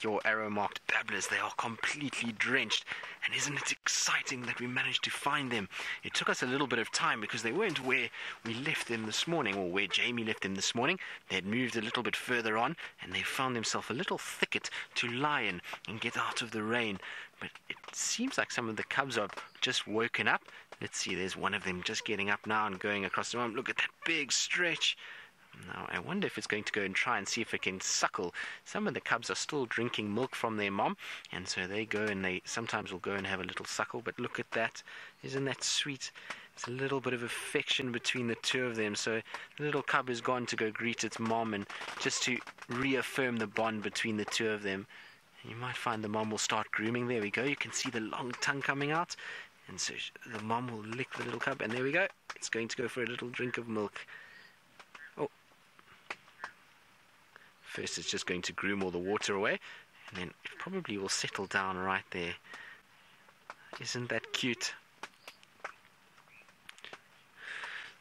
your arrow marked babblers. They are completely drenched. And isn't it exciting that we managed to find them? It took us a little bit of time because they weren't where we left them this morning or where Jamie left them this morning. They had moved a little bit further on and they found themselves a little thicket to lie in and get out of the rain. But it seems like some of the cubs are just woken up. Let's see, there's one of them just getting up now and going across the room. Look at that big stretch. Now, I wonder if it's going to go and try and see if it can suckle. Some of the cubs are still drinking milk from their mom, and so they go and they sometimes will go and have a little suckle. But look at that. Isn't that sweet? It's a little bit of affection between the two of them. So the little cub has gone to go greet its mom and just to reaffirm the bond between the two of them. You might find the mom will start grooming. There we go. You can see the long tongue coming out. And so the mom will lick the little cub. And there we go. It's going to go for a little drink of milk. First it's just going to groom all the water away, and then it probably will settle down right there. Isn't that cute?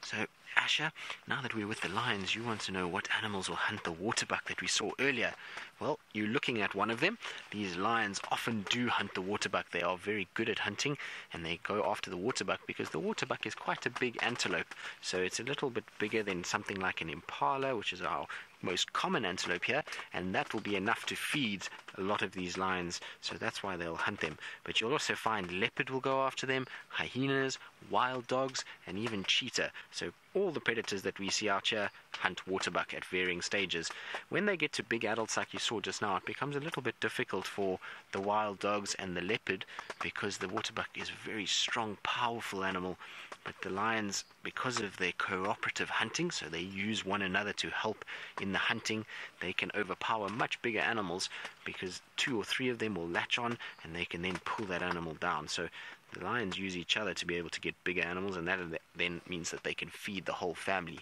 So, Asher, now that we're with the lions, you want to know what animals will hunt the waterbuck that we saw earlier. Well, you're looking at one of them. These lions often do hunt the waterbuck. They are very good at hunting and they go after the waterbuck because the waterbuck is quite a big antelope. So it's a little bit bigger than something like an impala, which is our most common antelope here, and that will be enough to feed a lot of these lions, so that's why they'll hunt them. But you'll also find leopard will go after them, hyenas, wild dogs, and even cheetah. So all the predators that we see out here hunt waterbuck at varying stages. When they get to big adults like you saw just now, it becomes a little bit difficult for the wild dogs and the leopard because the waterbuck is a very strong, powerful animal. But the lions, because of their cooperative hunting, so they use one another to help in the hunting, they can overpower much bigger animals because two or three of them will latch on and they can then pull that animal down. So the lions use each other to be able to get bigger animals, and that then means that they can feed the whole family.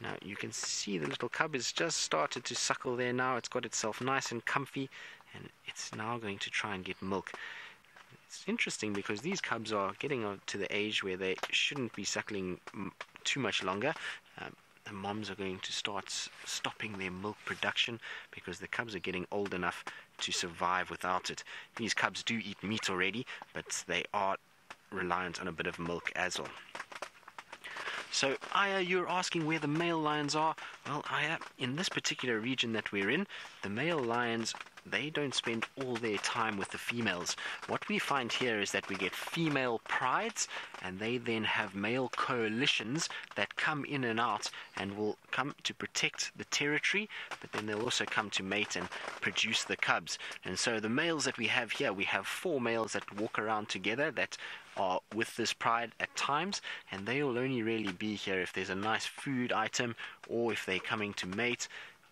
Now you can see the little cub has just started to suckle there now. It's got itself nice and comfy, and it's now going to try and get milk. It's interesting because these cubs are getting to the age where they shouldn't be suckling too much longer. The moms are going to start stopping their milk production because the cubs are getting old enough to survive without it. These cubs do eat meat already, but they are reliant on a bit of milk as well. So, Aya, you're asking where the male lions are. Well, Aya, in this particular region that we're in, the male lions they don't spend all their time with the females. What we find here is that we get female prides, and they then have male coalitions that come in and out and will come to protect the territory, but then they'll also come to mate and produce the cubs. And so the males that we have here, we have four males that walk around together that are with this pride at times, and they will only really be here if there's a nice food item or if they're coming to mate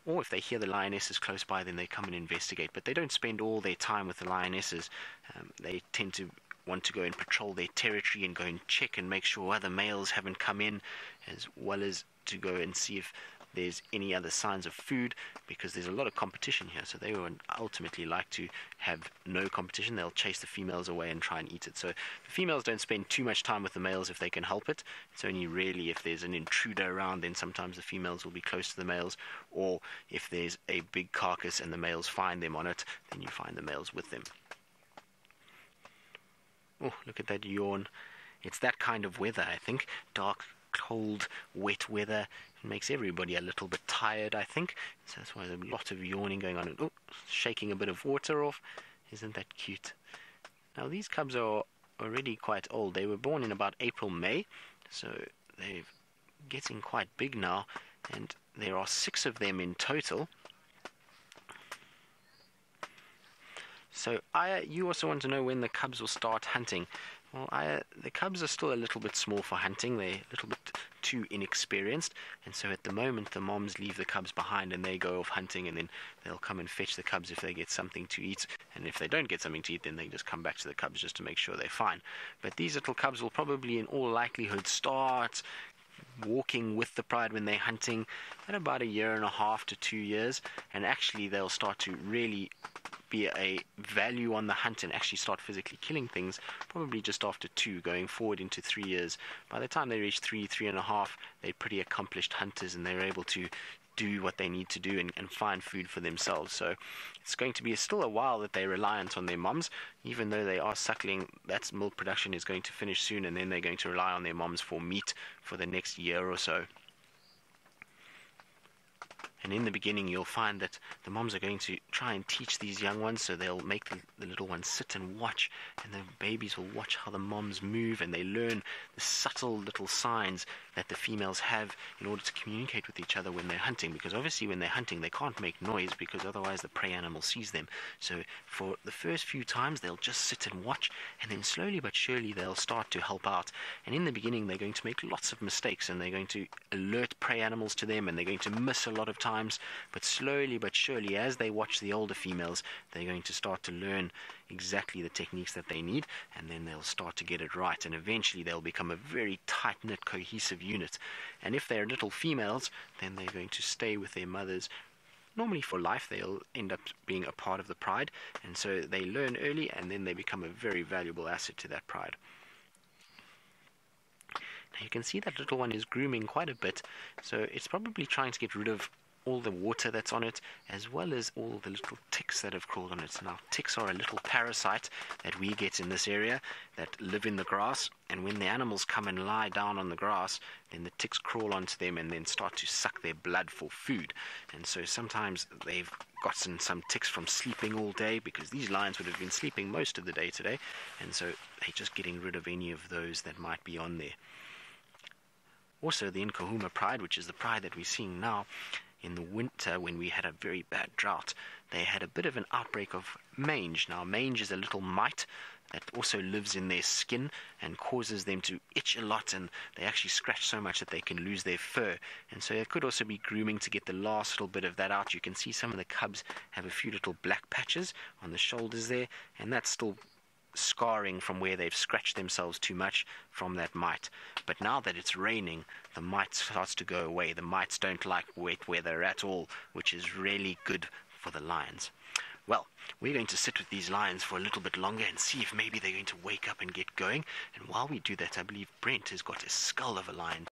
or if they hear the lionesses close by, then they come and investigate. But they don't spend all their time with the lionesses. Um, they tend to want to go and patrol their territory and go and check and make sure other males haven't come in, as well as to go and see if there's any other signs of food because there's a lot of competition here. So they would ultimately like to have no competition. They'll chase the females away and try and eat it. So the females don't spend too much time with the males if they can help it. It's only really if there's an intruder around, then sometimes the females will be close to the males. Or if there's a big carcass and the males find them on it, then you find the males with them. Oh, look at that yawn. It's that kind of weather, I think. Dark, cold, wet weather makes everybody a little bit tired, I think. So that's why there's a lot of yawning going on oh, shaking a bit of water off. Isn't that cute? Now these cubs are already quite old. They were born in about April, May, so they're getting quite big now, and there are six of them in total. So, Aya, you also want to know when the cubs will start hunting. Well, I, the cubs are still a little bit small for hunting. They're a little bit too inexperienced, and so at the moment the moms leave the cubs behind and they go off hunting, and then they'll come and fetch the cubs if they get something to eat. And if they don't get something to eat, then they just come back to the cubs just to make sure they're fine. But these little cubs will probably, in all likelihood, start walking with the pride when they're hunting at about a year and a half to two years, and actually they'll start to really be a value on the hunt and actually start physically killing things probably just after two, going forward into three years. By the time they reach three, three and a half, they're pretty accomplished hunters and they're able to do what they need to do and, and find food for themselves. So it's going to be still a while that they're reliant on their moms, even though they are suckling. That milk production is going to finish soon, and then they're going to rely on their moms for meat for the next year or so. And in the beginning, you'll find that the moms are going to try and teach these young ones, so they'll make the, the, little ones sit and watch, and the babies will watch how the moms move, and they learn the subtle little signs that the females have in order to communicate with each other when they're hunting. Because obviously, when they're hunting, they can't make noise because otherwise the prey animal sees them. So for the first few times, they'll just sit and watch, and then slowly but surely they'll start to help out. And in the beginning, they're going to make lots of mistakes, and they're going to alert prey animals to them, and they're going to miss a lot of time times, but slowly but surely, as they watch the older females, they're going to start to learn exactly the techniques that they need, and then they'll start to get it right, and eventually they'll become a very tight knit, cohesive unit. And if they're little females, then they're going to stay with their mothers normally for life they'll end up being a part of the pride and so they learn early and then they become a very valuable asset to that pride now you can see that little one is grooming quite a bit so it's probably trying to get rid of all the water that's on it, as well as all the little ticks that have crawled on it. Now, ticks are a little parasite that we get in this area that live in the grass, and when the animals come and lie down on the grass, then the ticks crawl onto them and then start to suck their blood for food. And so sometimes they've gotten some ticks from sleeping all day because these lions would have been sleeping most of the day today, and so they're just getting rid of any of those that might be on there. Also, the Nkuhuma pride, which is the pride that we're seeing now, in the winter when we had a very bad drought, they had a bit of an outbreak of mange. Now, mange is a little mite that also lives in their skin and causes them to itch a lot and they actually scratch so much that they can lose their fur. And so it could also be grooming to get the last little bit of that out. You can see some of the cubs have a few little black patches on the shoulders there, and that's still scarring from where they've scratched themselves too much from that mite. But now that it's raining, the mite starts to go away. The mites don't like wet weather at all, which is really good for the lions. Well, we're going to sit with these lions for a little bit longer and see if maybe they're going to wake up and get going. And while we do that, I believe Brent has got a skull of a lion